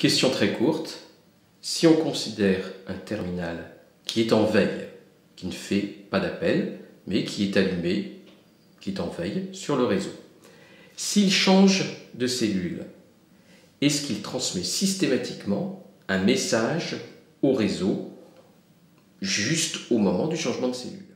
Question très courte. Si on considère un terminal qui est en veille, qui ne fait pas d'appel, mais qui est allumé, qui est en veille sur le réseau, s'il change de cellule, est-ce qu'il transmet systématiquement un message au réseau juste au moment du changement de cellule?